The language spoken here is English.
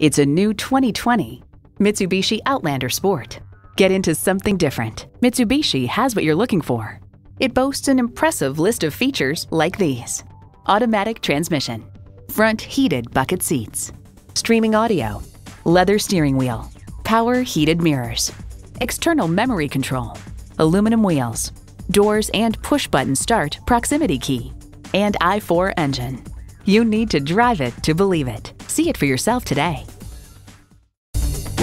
It's a new 2020 Mitsubishi Outlander Sport. Get into something different. Mitsubishi has what you're looking for. It boasts an impressive list of features like these automatic transmission, front heated bucket seats, streaming audio, leather steering wheel, power heated mirrors, external memory control, aluminum wheels, doors and push button start proximity key, and i4 engine. You need to drive it to believe it. See it for yourself today.